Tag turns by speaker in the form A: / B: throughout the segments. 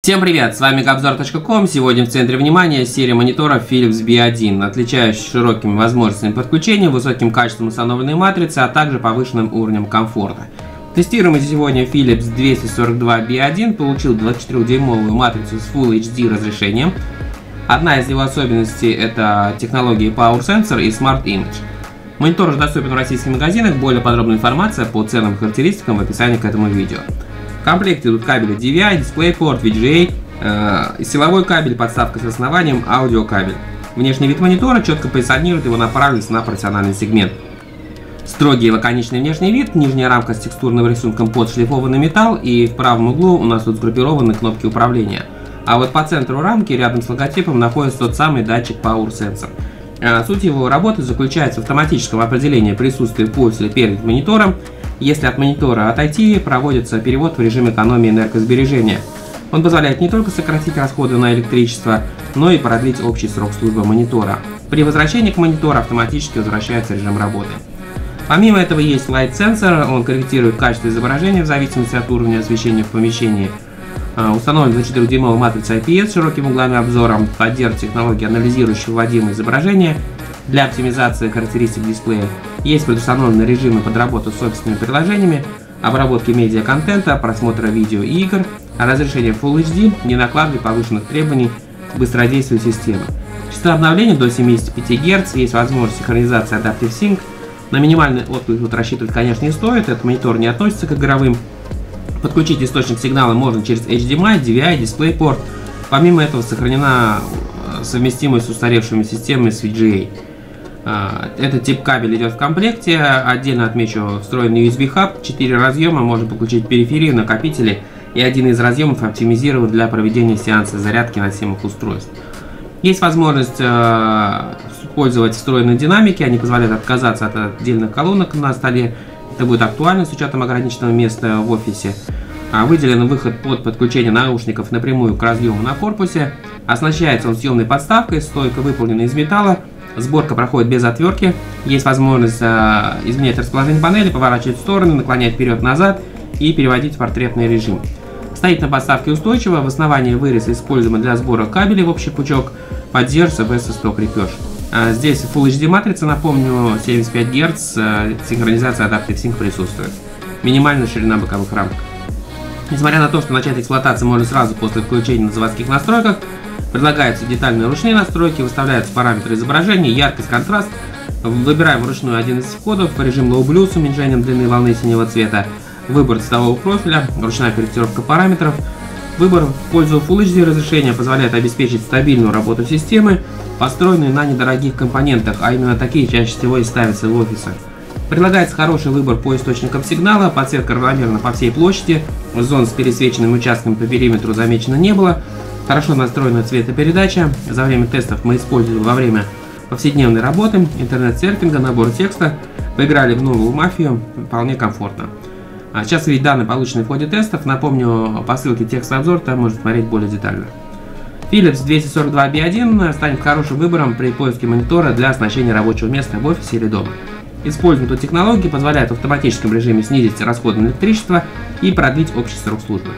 A: Всем привет, с вами Gabzor.com. Сегодня в центре внимания серия мониторов Philips B1, отличающаяся широкими возможностями подключения, высоким качеством установленной матрицы, а также повышенным уровнем комфорта. Тестируемый сегодня Philips 242 B1 получил 24-дюймовую матрицу с Full HD разрешением. Одна из его особенностей это технологии Power Sensor и Smart Image. Монитор уже доступен в российских магазинах, более подробная информация по ценным характеристикам в описании к этому видео. В комплекте идут кабели DVI, DisplayPort, VGA, э, силовой кабель, подставка с основанием, аудиокабель. Внешний вид монитора четко позиционирует его направленность на профессиональный сегмент. Строгий лаконичный внешний вид, нижняя рамка с текстурным рисунком под шлифованный металл и в правом углу у нас тут сгруппированы кнопки управления. А вот по центру рамки рядом с логотипом находится тот самый датчик Power Sensor. Э, суть его работы заключается в автоматическом определении присутствия пульса перед монитором если от монитора отойти, проводится перевод в режим экономии энергосбережения. Он позволяет не только сократить расходы на электричество, но и продлить общий срок службы монитора. При возвращении к монитору автоматически возвращается режим работы. Помимо этого есть Sensor, он корректирует качество изображения в зависимости от уровня освещения в помещении. А, установлен 24-дюймовая матрица IPS с широким углами обзора, поддерживает технологии анализирующего вводимое изображение для оптимизации характеристик дисплея. Есть предустановлены режимы под работу с собственными приложениями, обработки медиа-контента, просмотра видео и игр, разрешение Full HD не накладывает повышенных требований к быстродействию системы. Частота обновления до 75 Гц, есть возможность синхронизации Adaptive Sync. На минимальный отклик тут рассчитывать, конечно, не стоит, этот монитор не относится к игровым. Подключить источник сигнала можно через HDMI, DVI, DisplayPort. Помимо этого сохранена э, совместимость с устаревшими системами с VGA. А, этот тип кабеля идет в комплекте. Отдельно отмечу встроенный USB хаб, 4 разъема, можно подключить периферию, накопители и один из разъемов оптимизирован для проведения сеанса зарядки носимых устройств. Есть возможность э, использовать встроенные динамики, они позволяют отказаться от отдельных колонок на столе. Это будет актуально с учетом ограниченного места в офисе. А, выделен выход под подключение наушников напрямую к разъему на корпусе. Оснащается он съемной подставкой, стойка выполнена из металла, Сборка проходит без отвертки. Есть возможность э, изменять расположение панели, поворачивать в стороны, наклонять вперед-назад и переводить в портретный режим. Стоит на подставке устойчиво, в основании вырез используемый для сбора кабелей в общий пучок, поддерживается VS100 крепеж. А здесь Full HD матрица, напомню, 75 Гц, э, синхронизация Adaptive Sync присутствует. Минимальная ширина боковых рамок. Несмотря на то, что начать эксплуатацию можно сразу после включения на заводских настройках, Предлагаются детальные ручные настройки, выставляются параметры изображения, яркость, контраст. Выбираем вручную один из входов, режим Low Blue с уменьшением длины волны синего цвета, выбор цветового профиля, ручная корректировка параметров. Выбор в пользу Full HD разрешения позволяет обеспечить стабильную работу системы, построенной на недорогих компонентах, а именно такие чаще всего и ставятся в офисах. Предлагается хороший выбор по источникам сигнала, подсветка равномерно по всей площади, зон с пересвеченными участками по периметру замечено не было, Хорошо настроена цветопередача. За время тестов мы использовали во время повседневной работы, интернет-серфинга, набор текста. Поиграли в новую мафию, вполне комфортно. А сейчас видеть данные, полученные в ходе тестов. Напомню, по ссылке текст обзор, там можно смотреть более детально. Philips 242B1 станет хорошим выбором при поиске монитора для оснащения рабочего места в офисе или дома. Использование этой технологии позволяет в автоматическом режиме снизить расходы на электричество и продлить общий срок службы.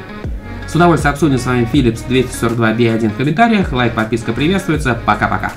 A: С удовольствием обсудим с вами Philips 242B1 в комментариях. Лайк, подписка приветствуется. Пока-пока.